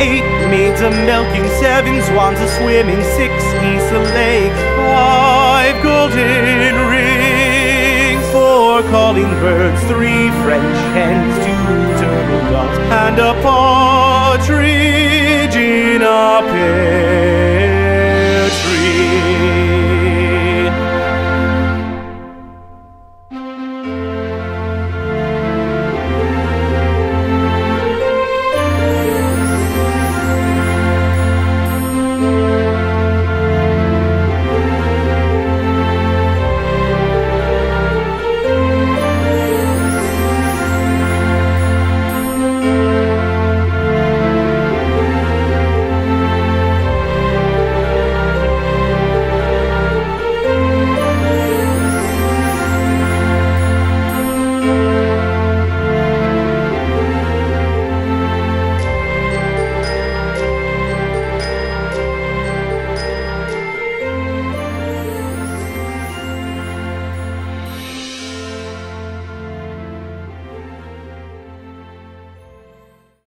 eight maids a milking, seven swans a swimming, six geese a lake, five golden rings, four calling birds, three French hens, two turtle doves, and a partridge in a pear.